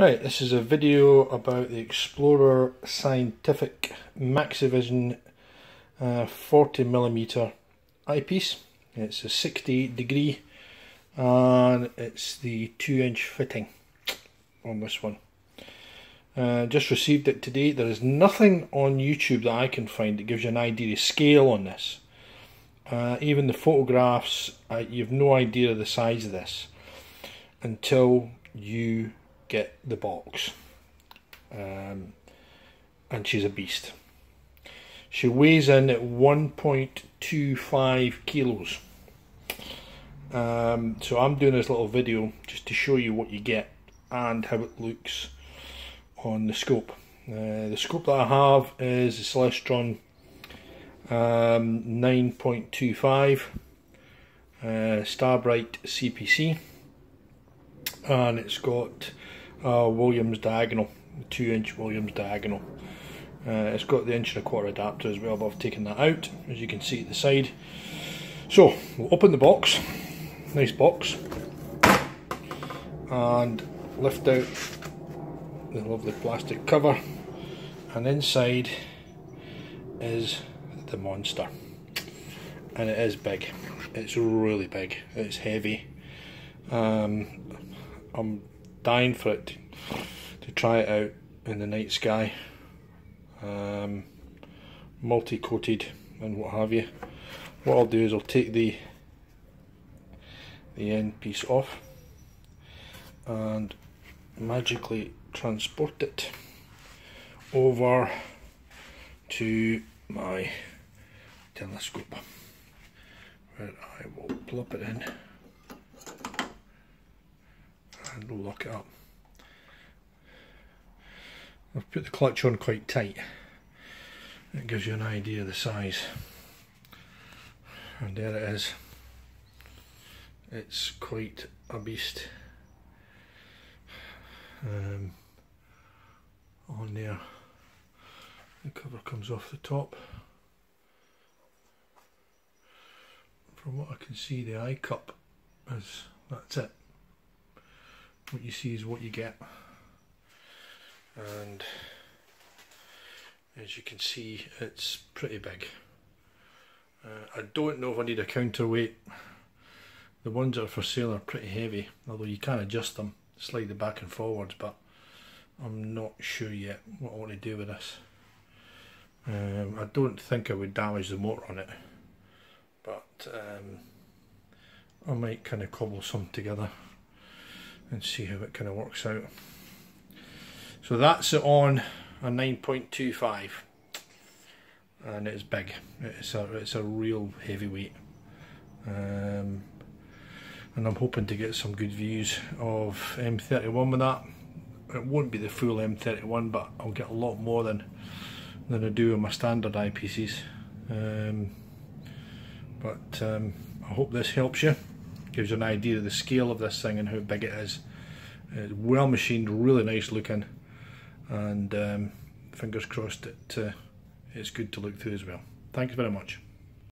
Right, this is a video about the Explorer Scientific MaxVision uh, 40mm eyepiece. It's a 60 degree and it's the 2 inch fitting on this one. Uh, just received it today. There is nothing on YouTube that I can find that gives you an idea of scale on this. Uh, even the photographs, you have no idea of the size of this until you get the box. Um, and she's a beast. She weighs in at 1.25 kilos. Um, so I'm doing this little video just to show you what you get and how it looks on the scope. Uh, the scope that I have is the Celestron um, 9.25 uh, Starbright CPC and it's got uh, Williams diagonal, 2 inch Williams diagonal. Uh, it's got the inch and a quarter adapter as well, but I've taken that out, as you can see at the side. So, we'll open the box, nice box, and lift out the lovely plastic cover, and inside is the monster. And it is big, it's really big, it's heavy. Um, I'm dying for it to, to try it out in the night sky. Um, multi-coated and what have you. What I'll do is I'll take the the end piece off and magically transport it over to my telescope where I will plop it in and lock it up. I've put the clutch on quite tight. It gives you an idea of the size. And there it is. It's quite a beast. Um, on there. The cover comes off the top. From what I can see the eye cup is that's it what you see is what you get. And as you can see it's pretty big. Uh, I don't know if I need a counterweight. The ones that are for sale are pretty heavy although you can adjust them slide them back and forwards but I'm not sure yet what I want to do with this. Um, I don't think I would damage the motor on it but um, I might kind of cobble some together and see how it kind of works out. So that's it on a 9.25 and it's big. It's a, it's a real heavyweight. Um, and I'm hoping to get some good views of M31 with that. It won't be the full M31 but I'll get a lot more than than I do on my standard eyepieces. Um, but um, I hope this helps you gives you an idea of the scale of this thing and how big it is. It's well machined, really nice looking, and um, fingers crossed it, uh, it's good to look through as well. Thanks very much.